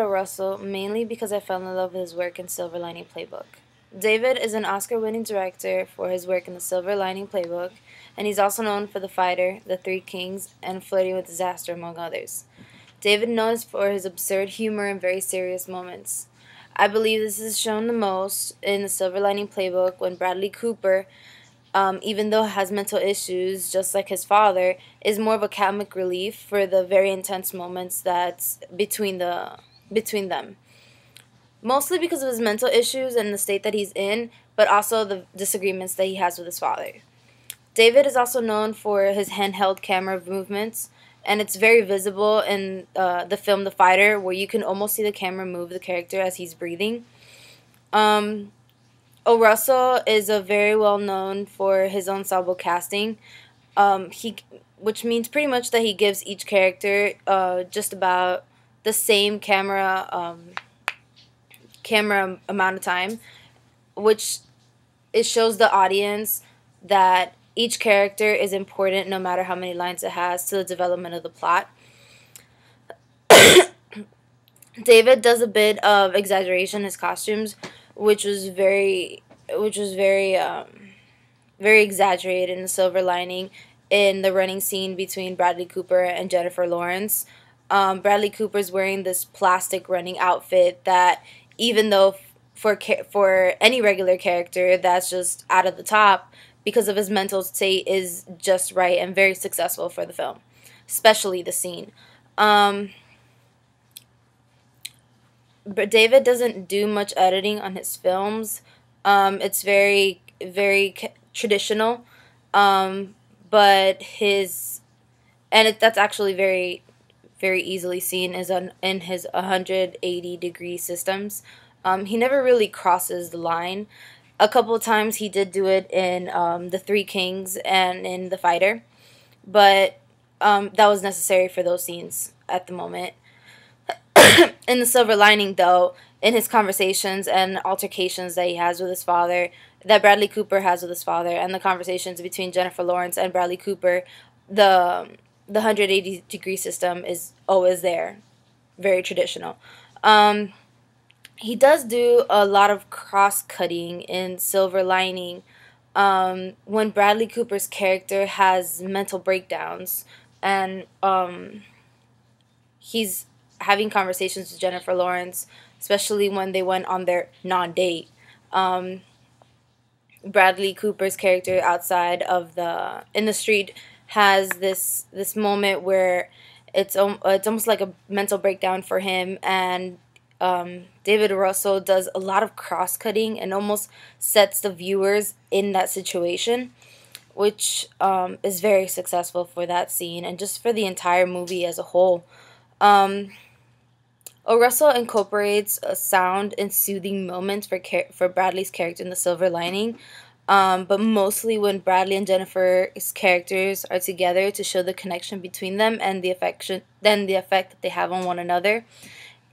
Russell mainly because I fell in love with his work in Silver Lining Playbook. David is an Oscar winning director for his work in The Silver Lining Playbook, and he's also known for The Fighter, The Three Kings, and Flirting with Disaster, among others. David knows for his absurd humor and very serious moments. I believe this is shown the most in The Silver Lining Playbook when Bradley Cooper, um, even though has mental issues just like his father, is more of a comic relief for the very intense moments that's between the between them mostly because of his mental issues and the state that he's in, but also the disagreements that he has with his father. David is also known for his handheld camera movements, and it's very visible in uh, the film The Fighter, where you can almost see the camera move the character as he's breathing. Um, O. Russell is a very well known for his ensemble casting. Um, he, which means pretty much that he gives each character uh, just about the same camera um, camera amount of time, which it shows the audience that each character is important no matter how many lines it has to the development of the plot. David does a bit of exaggeration in his costumes, which was very, which was very, um, very exaggerated in the Silver Lining in the running scene between Bradley Cooper and Jennifer Lawrence. Um, Bradley Cooper's wearing this plastic running outfit that even though for for any regular character that's just out of the top because of his mental state is just right and very successful for the film, especially the scene. Um, but David doesn't do much editing on his films. Um, it's very very traditional, um, but his and it, that's actually very very easily seen is in his 180 degree systems. Um, he never really crosses the line. A couple times he did do it in um, The Three Kings and in The Fighter, but um, that was necessary for those scenes at the moment. in The Silver Lining, though, in his conversations and altercations that he has with his father, that Bradley Cooper has with his father, and the conversations between Jennifer Lawrence and Bradley Cooper, the the 180 degree system is always there, very traditional. Um, he does do a lot of cross cutting in Silver Lining. Um, when Bradley Cooper's character has mental breakdowns and um, he's having conversations with Jennifer Lawrence, especially when they went on their non date. Um, Bradley Cooper's character outside of the in the street has this this moment where it's um, it's almost like a mental breakdown for him and um, David Russell does a lot of cross cutting and almost sets the viewers in that situation, which um, is very successful for that scene and just for the entire movie as a whole. Um, o. Russell incorporates a sound and soothing moments for for Bradley's character in The Silver Lining, um, but mostly when Bradley and Jennifer's characters are together to show the connection between them and the affection, then the effect that they have on one another.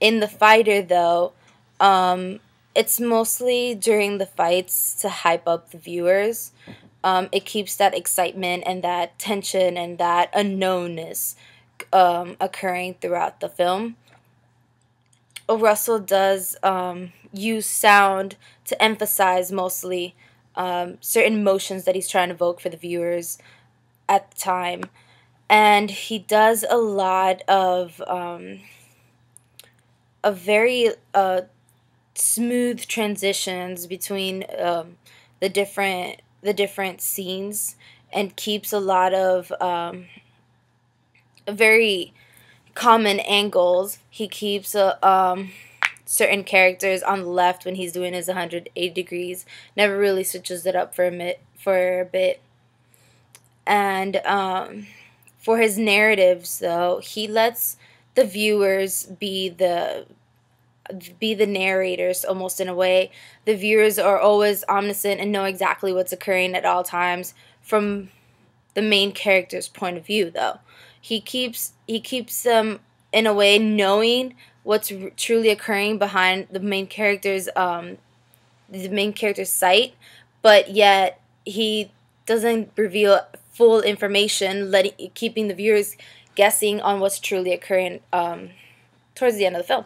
In the fighter, though, um, it's mostly during the fights to hype up the viewers. Um, it keeps that excitement and that tension and that unknownness um, occurring throughout the film. Russell does um, use sound to emphasize mostly um, certain emotions that he's trying to evoke for the viewers at the time. And he does a lot of um, a very uh, smooth transitions between um, the different the different scenes and keeps a lot of um, very common angles. He keeps a um, certain characters on the left when he's doing his 180 degrees. Never really switches it up for a bit. For a bit. And um, for his narratives, though, he lets the viewers be the be the narrators almost in a way. The viewers are always omniscient and know exactly what's occurring at all times from the main character's point of view though. He keeps he keeps them in a way knowing what's truly occurring behind the main character's um the main character's sight, but yet he doesn't reveal full information, letting keeping the viewers guessing on what's truly occurring um, towards the end of the film.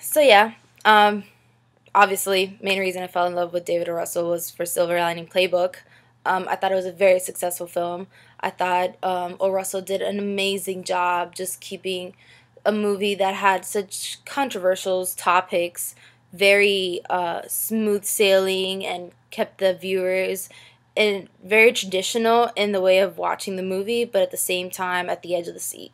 so yeah, um, obviously, main reason I fell in love with David O. Russell was for Silver Lining Playbook. Um, I thought it was a very successful film. I thought um, O. Russell did an amazing job just keeping a movie that had such controversial topics very uh, smooth sailing and kept the viewers in very traditional in the way of watching the movie, but at the same time at the edge of the seat.